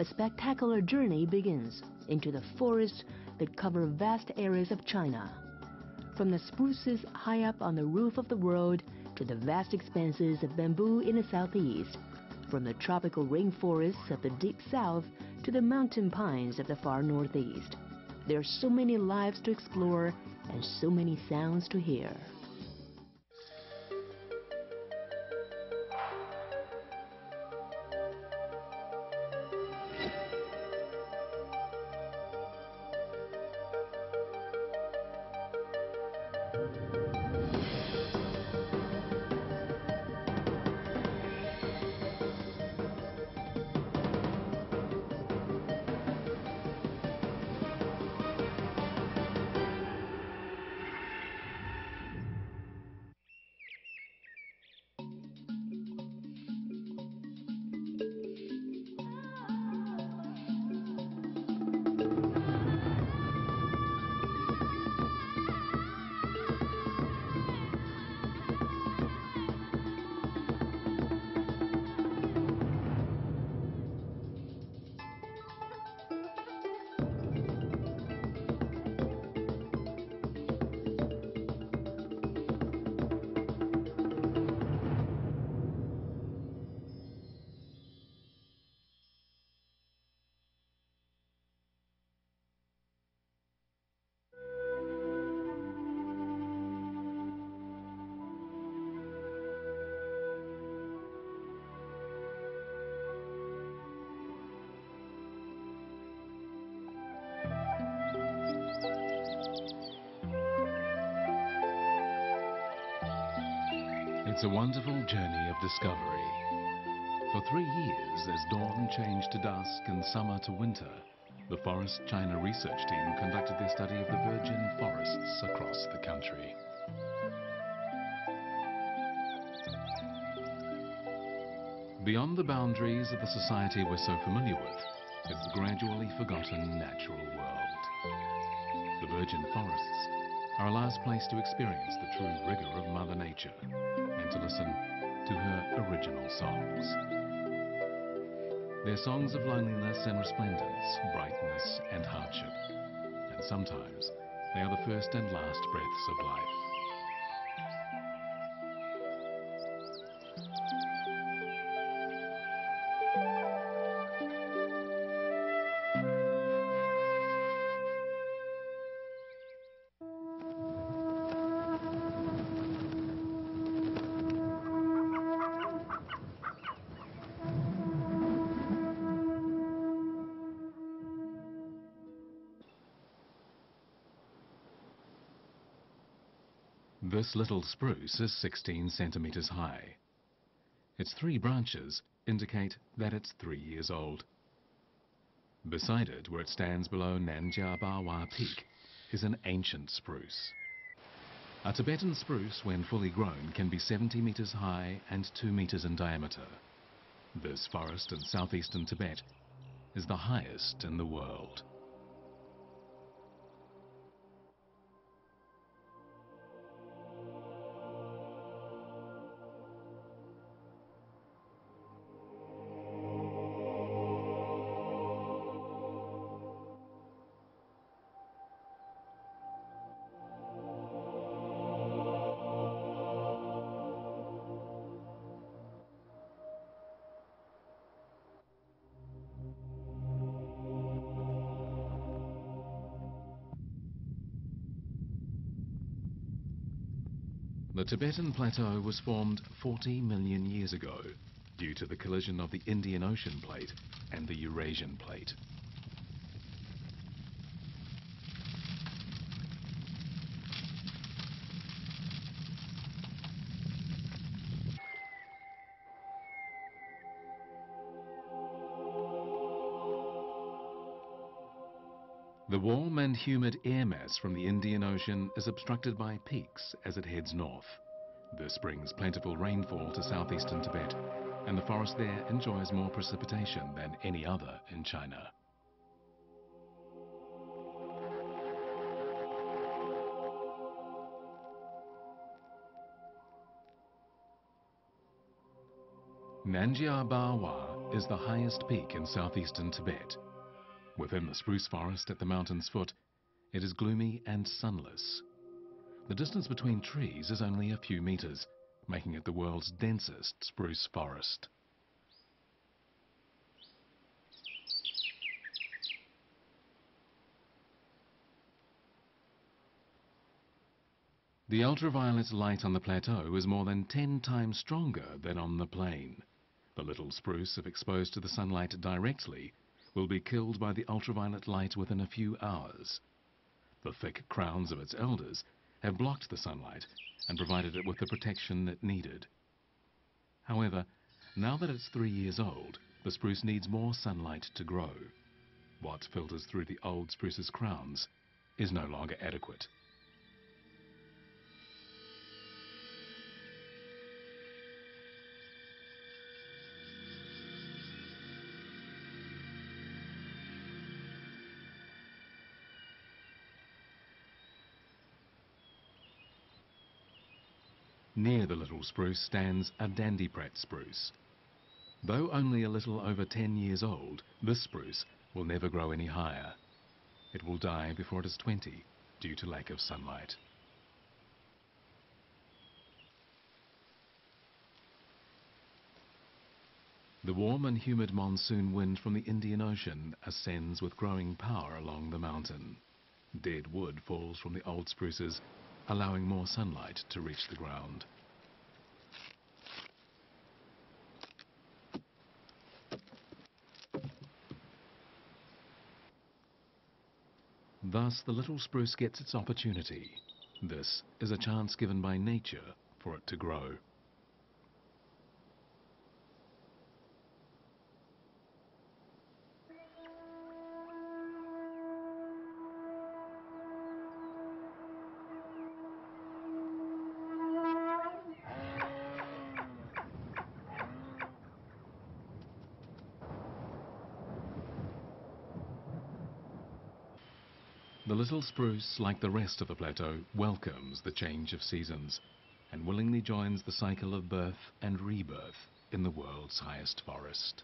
a spectacular journey begins into the forests that cover vast areas of China. From the spruces high up on the roof of the world to the vast expanses of bamboo in the southeast, from the tropical rainforests of the deep south to the mountain pines of the far northeast. There are so many lives to explore and so many sounds to hear. It's a wonderful journey of discovery. For three years, as dawn changed to dusk and summer to winter, the Forest China research team conducted their study of the virgin forests across the country. Beyond the boundaries of the society we're so familiar with is the gradually forgotten natural world. The virgin forests are a last place to experience the true rigor of Mother Nature and to listen to her original songs. They're songs of loneliness and resplendence, brightness and hardship. And sometimes they are the first and last breaths of life. This little spruce is 16 centimeters high. Its three branches indicate that it's three years old. Beside it, where it stands below Nanjia Bawa Peak, is an ancient spruce. A Tibetan spruce, when fully grown, can be 70 meters high and 2 meters in diameter. This forest in southeastern Tibet is the highest in the world. The Tibetan Plateau was formed 40 million years ago due to the collision of the Indian Ocean Plate and the Eurasian Plate. The warm and humid air mass from the Indian Ocean is obstructed by peaks as it heads north. This brings plentiful rainfall to southeastern Tibet, and the forest there enjoys more precipitation than any other in China. Nanjia Bawa is the highest peak in southeastern Tibet. Within the spruce forest at the mountain's foot, it is gloomy and sunless. The distance between trees is only a few meters, making it the world's densest spruce forest. The ultraviolet light on the plateau is more than 10 times stronger than on the plain. The little spruce, if exposed to the sunlight directly, will be killed by the ultraviolet light within a few hours. The thick crowns of its elders have blocked the sunlight and provided it with the protection it needed. However, now that it's three years old, the spruce needs more sunlight to grow. What filters through the old spruce's crowns is no longer adequate. Near the little spruce stands a Dandiprat spruce. Though only a little over 10 years old, this spruce will never grow any higher. It will die before it is 20 due to lack of sunlight. The warm and humid monsoon wind from the Indian Ocean ascends with growing power along the mountain. Dead wood falls from the old spruces allowing more sunlight to reach the ground. Thus, the little spruce gets its opportunity. This is a chance given by nature for it to grow. The little spruce, like the rest of the plateau, welcomes the change of seasons and willingly joins the cycle of birth and rebirth in the world's highest forest.